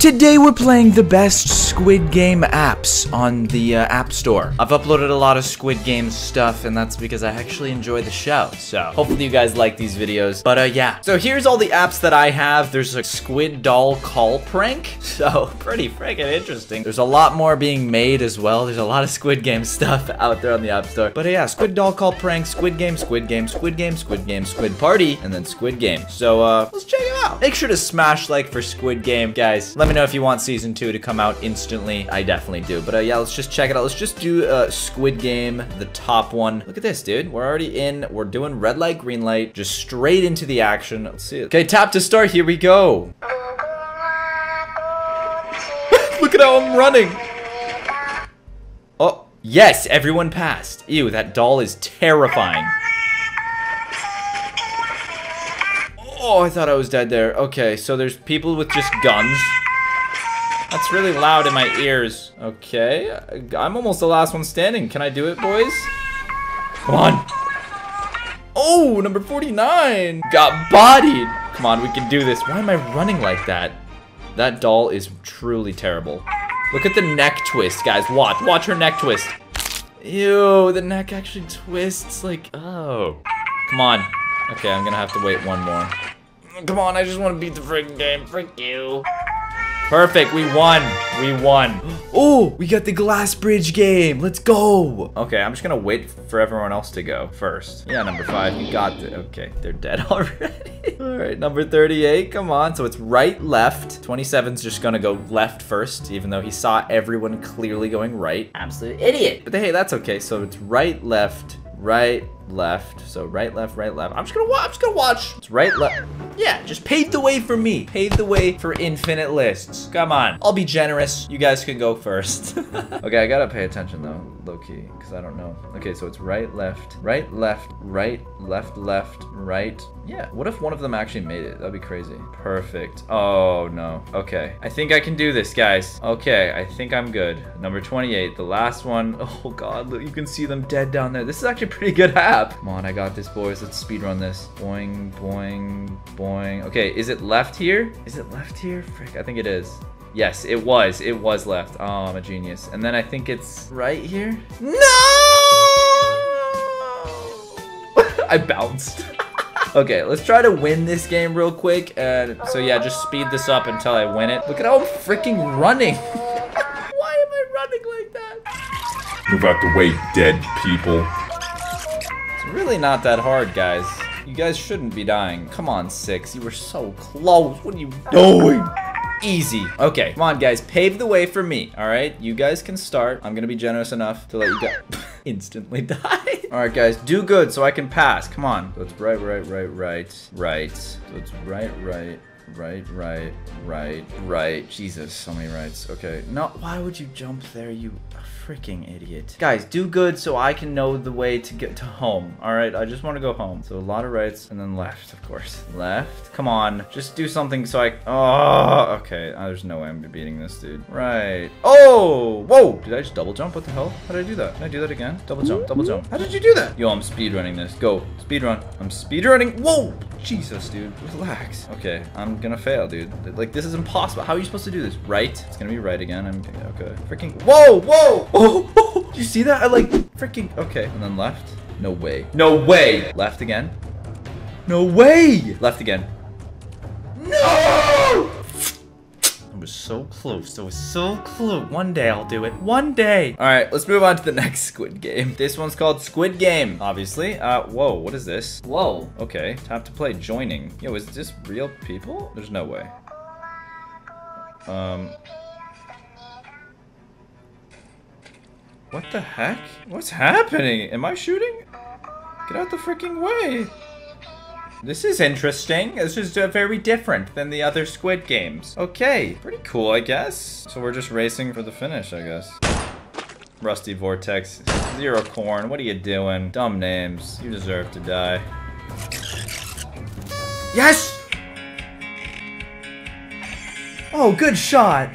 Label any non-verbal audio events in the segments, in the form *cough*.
Today we're playing the best Squid Game apps on the uh, App Store. I've uploaded a lot of Squid Game stuff, and that's because I actually enjoy the show. So hopefully you guys like these videos. But uh, yeah. So here's all the apps that I have. There's a Squid Doll call prank. *laughs* So pretty freaking interesting. There's a lot more being made as well. There's a lot of Squid Game stuff *laughs* out there on the App Store. But uh, yeah, Squid Doll call prank, Squid Game, Squid Game, Squid Game, Squid Game, Squid Party, and then Squid Game. So uh, let's check out. Make sure to smash like for Squid Game, guys. Let me know if you want season two to come out instantly. I definitely do. But uh, yeah, let's just check it out. Let's just do uh, Squid Game, the top one. Look at this, dude. We're already in. We're doing red light, green light, just straight into the action. Let's see it. Okay, tap to start. Here we go. *laughs* Look at how I'm running. Oh, yes, everyone passed. Ew, that doll is terrifying. Oh, I thought I was dead there. Okay, so there's people with just guns. That's really loud in my ears. Okay, I'm almost the last one standing. Can I do it, boys? Come on. Oh, number 49. Got bodied. Come on, we can do this. Why am I running like that? That doll is truly terrible. Look at the neck twist, guys. Watch. Watch her neck twist. Ew, the neck actually twists like, oh. Come on. Okay, I'm gonna have to wait one more. Come on, I just want to beat the freaking game. Frick you. Perfect, we won. We won. Oh, we got the glass bridge game. Let's go. Okay, I'm just gonna wait for everyone else to go first. Yeah, number five, you got the, okay, they're dead *laughs* already. All right, number 38, come on. So it's right, left. 27's just gonna go left first, even though he saw everyone clearly going right. Absolute idiot. But hey, that's okay. So it's right, left, right, left. So right, left, right, left. I'm just gonna watch. I'm just gonna watch. It's right, left. Yeah, just pave the way for me. Pave the way for infinite lists. Come on. I'll be generous. You guys can go first. *laughs* okay, I gotta pay attention though, low key, because I don't know. Okay, so it's right, left, right, left, right, left, left, right. Yeah, what if one of them actually made it? That'd be crazy. Perfect. Oh, no. Okay, I think I can do this, guys. Okay, I think I'm good. Number 28, the last one. *laughs* Oh, God, look, you can see them dead down there. This is actually pretty good *laughs* app. Come on, I got this, boys. Let's speed run this. Boing, boing, boing. Okay, is it left here? Is it left here? Frick, I think it is. Yes, it was. It was left. Oh, I'm a genius. And then I think it's right here. No! *laughs* I bounced. *laughs* okay, let's try to win this game real quick. And so yeah, just speed this up until I win it. Look at how I'm freaking running. *laughs* Why am I running like that? Move out the way, dead people. Really not that hard, guys. You guys shouldn't be dying. Come on, Six. You were so close. What are you doing? Easy. Okay, come on, guys. Pave the way for me, all right? You guys can start. I'm gonna be generous enough to let you go. *laughs* Instantly *laughs* die. all right, guys. Do good so I can pass. Come on. So it's right, right, right, right, right. So it's right, right, right, right, right, right. Jesus, so many rights. Okay. No, why would you jump there, you freaking idiot. Guys, do good so I can know the way to get to home. All right, I just want to go home. So a lot of rights and then left, of course. Left. Come on, just do something so I. Oh, okay. Oh, there's no way I'm beating this dude. Right. Oh, whoa! Did I just double jump? What the hell? How did I do that? Can I do that again? Double jump, double jump. How did you do that? Yo, I'm speed running this. Go, speed run. I'm speed running. Whoa! Jesus, dude. Relax. Okay, I'm gonna fail, dude. Like, this is impossible. How are you supposed to do this? Right? It's gonna be right again. I'm okay. Freaking. Whoa, whoa! Oh, oh, *laughs* you see that? I like freaking. Okay, and then left. No way. No way. Left again. No way. Left again. No! I was so close. I was so close. One day I'll do it. One day. All right, let's move on to the *laughs* next Squid Game. This one's called Squid Game, obviously. Uh, whoa, what is this? Whoa. Okay, tap to play joining. Yo, is this real people? There's no way. Um. What the heck? What's happening? Am I shooting? Get out the freaking way. This is interesting. This is uh, very different than the other Squid Games. Okay, pretty cool, I guess. So we're just racing for the finish, I guess. Rusty Vortex, Zero Corn, what are you doing? Dumb names. You deserve to die. Yes! Oh, good shot.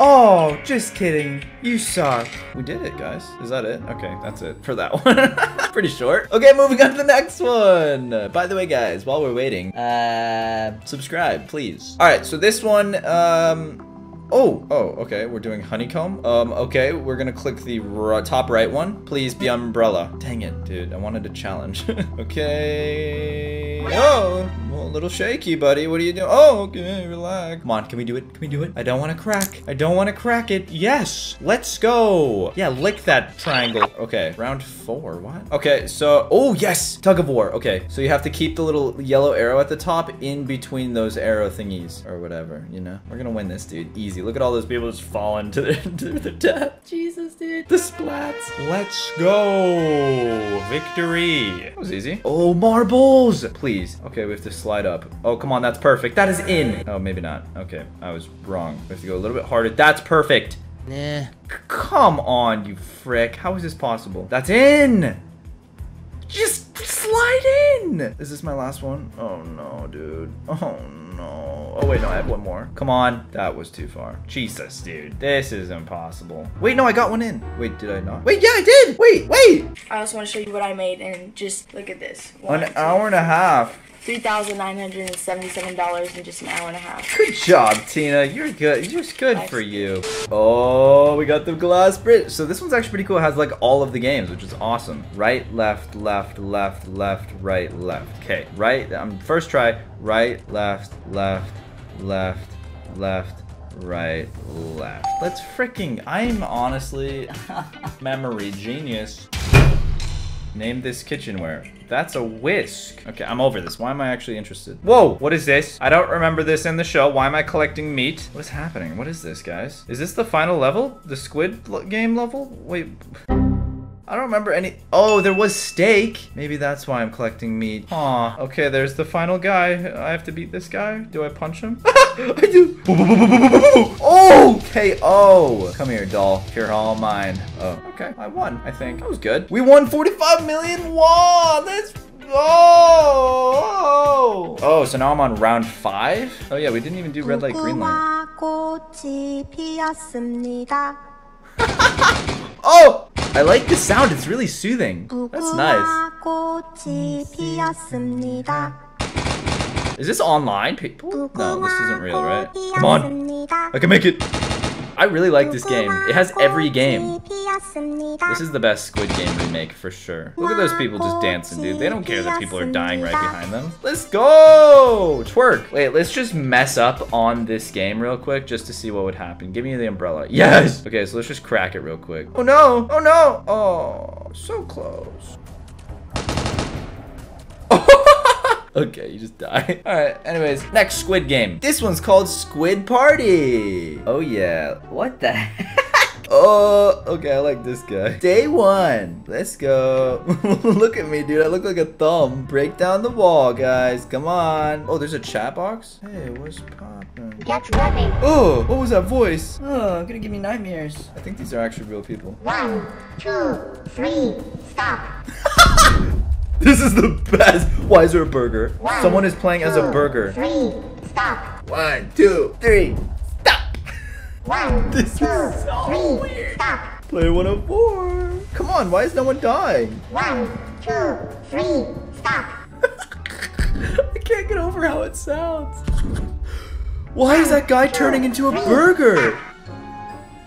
Oh, just kidding. You suck. We did it, guys. Is that it? Okay, that's it for that *laughs* one. Pretty short. Okay, moving on to the next one. By the way, guys, while we're waiting, uh, subscribe, please. All right, so this one, um, Oh, oh, okay. We're doing honeycomb. Um, okay. We're gonna click the top right one. Please be umbrella. Dang it, dude. I wanted a challenge. *laughs* okay. Oh, a little shaky, buddy. What are you doing? Oh, okay. Relax. Come on. Can we do it? Can we do it? I don't want to crack. I don't want to crack it. Yes. Let's go. Yeah, lick that triangle. Okay. Round four. What? Okay. So, oh yes. Tug of war. Okay. So you have to keep the little yellow arrow at the top in between those arrow thingies or whatever. You know. We're gonna win this, dude. Easy. Look at all those people just falling to their *laughs* to their death. Jesus, dude. The splats. Let's go. Victory. That was easy. Oh, marbles. Please. Okay, we have to slide up. Oh, come on. That's perfect. That is in. Oh, maybe not. Okay. I was wrong. We have to go a little bit harder. That's perfect. Nah. Come on, you frick. How is this possible? That's in! Just slide in! Is this my last one? Oh no, dude. Oh no. Oh wait, no, I have one more. Come on. That was too far. Jesus, dude. This is impossible. Wait, no, I got one in. Wait, did I not? Wait, yeah, I did! Wait, wait! I also want to show you what I made and just look at this. An hour and a half. Three thousand nine hundred and seventy-seven dollars in just an hour and a half. Good job, Tina. You're good. You're good for you. Oh, we got the glass bridge. So this one's actually pretty cool. It has like all of the games, which is awesome. Right, left, left, left, left, right, left. Okay, right. Um, first try. Right, left, left, left, left, right, left. Let's freaking. I'm honestly *laughs* memory genius. Name this kitchenware. That's a whisk. Okay, I'm over this. Why am I actually interested? Whoa, what is this? I don't remember this in the show. Why am I collecting meat? What is happening? What is this, guys? Is this the final level? The squid game level? Wait. I don't remember any- Oh, there was steak! Maybe that's why I'm collecting meat. Aw. Okay, there's the final guy. I have to beat this guy. Do I punch him? *laughs* I do! Oh! KO! Come here, doll. You're all mine. Oh, okay. I won, I think. That was good. We won 45 million won! That's Oh, oh! Oh, so now I'm on round five? Oh yeah, we didn't even do red light, green light. *laughs* oh! I like the sound. It's really soothing. That's nice. Is this online, people? No, this isn't real, right? Come on. I can make it. I really like this game. It has every game. This is the best Squid Game we make for sure. Look at those people just dancing, dude. They don't care that people are dying right behind them. Let's go! Twerk! Wait, let's just mess up on this game real quick just to see what would happen. Give me the umbrella. Yes! Okay, so let's just crack it real quick. Oh no! Oh no! Oh, so close. *laughs* Okay, you just die. *laughs* Alright, anyways, next Squid Game. This one's called Squid Party. Oh yeah. What the heck? *laughs* Oh, okay, I like this guy. Day one. Let's go. look at me, dude. I look like a thumb. Break down the wall, guys. Come on. Oh, there's a chat box? Hey, what's poppin'? Get ready. Oh, what was that voice? Oh, gonna give me nightmares. I think these are actually real people. One, two, three, stop. *laughs* This is the best. Why is there a burger? One, Someone is playing as a burger. Three, stop. One, two, three, stop. One, *laughs* This is so three, weird. stop. Player 104. Come on, why is no one dying? One, two, three, stop. *laughs* I can't get over how it sounds. Why is that guy turning into a burger?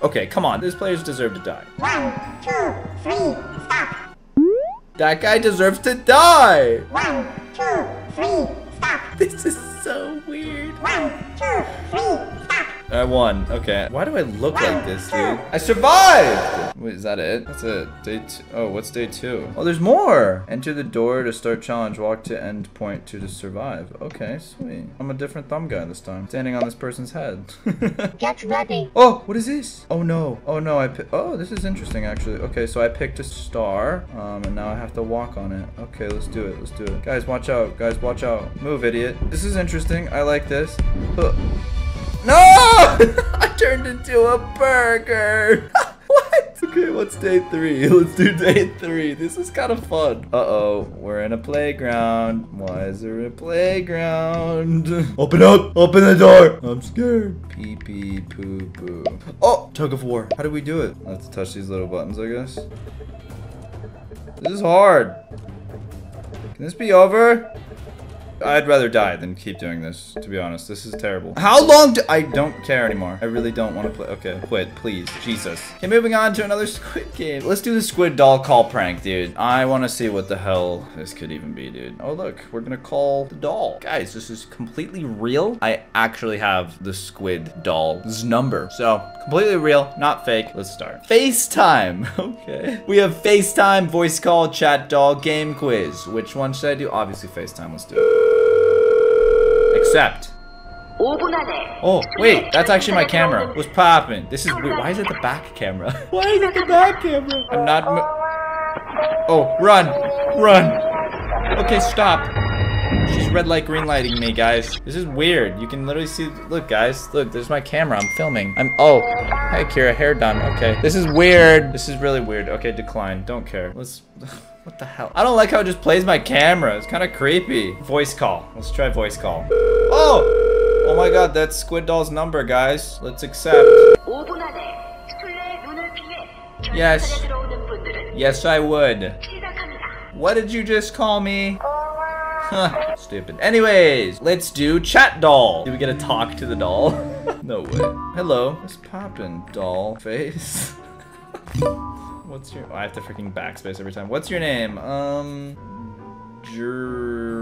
Okay, come on. These players deserve to die. One, two, three, stop. That guy deserves to die. One, two, three, stop. This is so weird. One, two, three, stop. I won. Okay. Why do I look like this, dude? I survived! Wait, is that it? That's it. Day two. Oh, what's day two? Oh, there's more! Enter the door to start challenge. Walk to end point to, to survive. Okay, sweet. I'm a different thumb guy this time. Standing on this person's head. *laughs* Get ready. oh, what is this? Oh no. Oh no, I Oh, this is interesting actually. Okay, so I picked a star. Um, and now I have to walk on it. Okay, let's do it. Let's do it. Guys, watch out. Guys, watch out. Move, idiot. This is interesting. I like this. Uh, no! *laughs* I turned into a burger. *laughs* what? Okay, what's day three? *laughs* Let's do day three. This is kind of fun. Uh-oh, we're in a playground. Why is there a playground? Open up! Open the door! I'm scared. Pee pee poo poo. Oh, tug of war. How do we do it? I have to touch these little buttons, I guess. This is hard. Can this be over? I'd rather die than keep doing this, to be honest. This is terrible. How long do- I don't care anymore. I really don't want to play. Okay, quit, please. Jesus. Okay, moving on to another *laughs* Squid Game. Let's do the Squid Doll call prank, dude. I want to see what the hell this could even be, dude. Oh, look. We're gonna call the doll. Guys, this is completely real. I actually have the Squid Doll's number. So, completely real, not fake. Let's start. FaceTime. *laughs* Okay. We have FaceTime, voice call, chat doll, game quiz. Which one should I do? Obviously FaceTime. Let's do it. Except. Oh, wait, that's actually my camera. What's popping? This is. Why is it the back camera? *laughs* Why is it the back camera? I'm not. oh, run! Run! Okay, stop. She's red light, green lighting me, guys. This is weird. You can literally see. Look, guys. Look, there's my camera. I'm filming. I'm. Oh, hi, Kira. Hair done. Okay. This is weird. This is really weird. Okay, decline. Don't care. Let's. *laughs* What the hell? I don't like how it just plays my camera. It's kind of creepy. Voice call. Let's try voice call. Oh! Oh my god, that's Squid Doll's number, guys. Let's accept. Yes. Yes, I would. What did you just call me? Huh, stupid. Anyways, let's do chat doll. Do we get to talk to the doll? *laughs* no way. Hello. What's poppin', doll face? *laughs* What's your? Oh, I have to freaking backspace every time. What's your name? Um, Gerardo.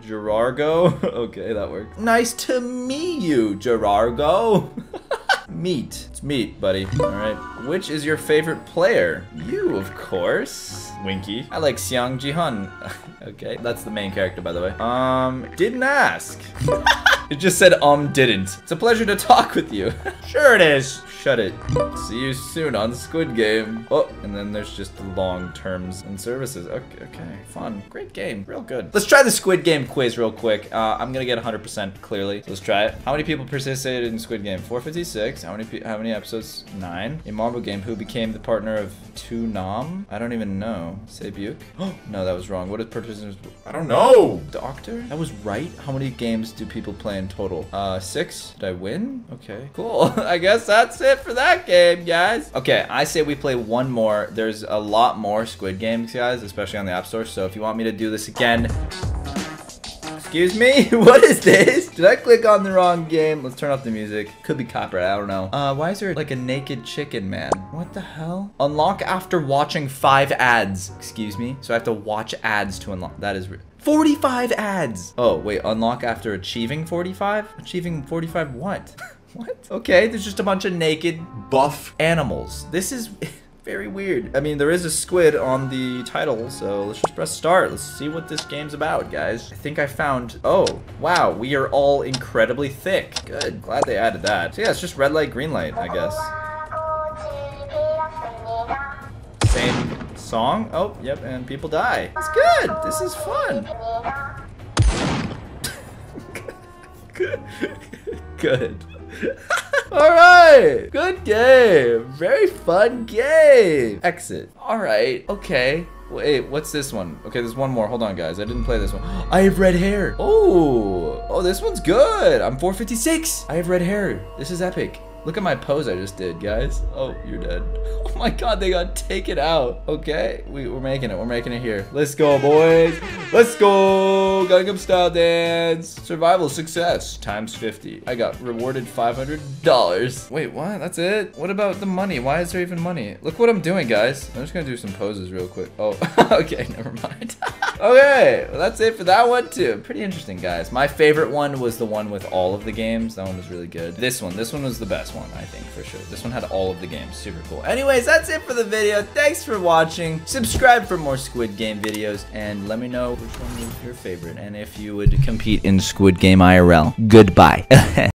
Gerargo? *laughs* okay, that works. Nice to meet you, Gerargo. *laughs* meat. It's meat, buddy. All right. Which is your favorite player? You, of course. Winky. I like Xiang Jihan. *laughs* okay, that's the main character, by the way. Um, didn't ask. It just said um didn't. It's a pleasure to talk with you. *laughs* sure it is. Shut it. See you soon on Squid Game. Oh, and then there's just the long terms and services. Okay, okay, fun. Great game. Real good. Let's try the Squid Game quiz real quick. Uh, I'm gonna get 100% clearly. So let's try it. How many people participated in Squid Game? 456. How many how many episodes? Nine. In marble game. Who became the partner of Tu Nam? I don't even know. Sebuk? Oh, *gasps* no, that was wrong. What is participants? I don't know. Doctor? That was right. How many games do people play in total? Uh, six. Did I win? Okay, cool. *laughs* I guess that's it for that game, guys. Okay, I say we play one more. There's a lot more Squid Games, guys, especially on the App Store. So if you want me to do this again, Excuse me? *laughs* What is this? Did I click on the wrong game? Let's turn off the music. Could be copyright, I don't know. Uh, why is there like a naked chicken man? What the hell? Unlock after watching five ads. Excuse me? So I have to watch ads to unlock. That is... 45 ads! Oh, wait, unlock after achieving 45? Achieving 45 what? *laughs* what? Okay, there's just a bunch of naked buff animals. This is... *laughs* Very weird. I mean, there is a squid on the title, so let's just press start. Let's see what this game's about, guys. I think I found... Oh, wow. We are all incredibly thick. Good. Glad they added that. So yeah, it's just red light, green light, I guess. Song. Oh, yep, and people die. It's good. This is fun. *laughs* good. Good. *laughs* All right. Good game. Very fun game. Exit. All right. Okay. Wait, what's this one? Okay, there's one more. Hold on, guys. I didn't play this one. *gasps* I have red hair. Oh. Oh, this one's good. I'm 456. I have red hair. This is epic. Look at my pose I just did, guys. Oh, you're dead. *laughs* My god, they got taken out. Okay, we, we're making it. We're making it here. Let's go, boys. Let's go. Gangnam Style Dance. Survival success times 50. I got rewarded $500. Wait, what? That's it? What about the money? Why is there even money? Look what I'm doing, guys. I'm just gonna do some poses real quick. Oh, *laughs* okay, never mind. *laughs* okay, well, that's it for that one too. Pretty interesting, guys. My favorite one was the one with all of the games. That one was really good. This one, this one was the best one, I think, for sure. This one had all of the games. Super cool. Anyways, that's it for the video. Thanks for watching. Subscribe for more Squid Game videos, and let me know which one was your favorite, and if you would compete in Squid Game IRL. Goodbye. *laughs*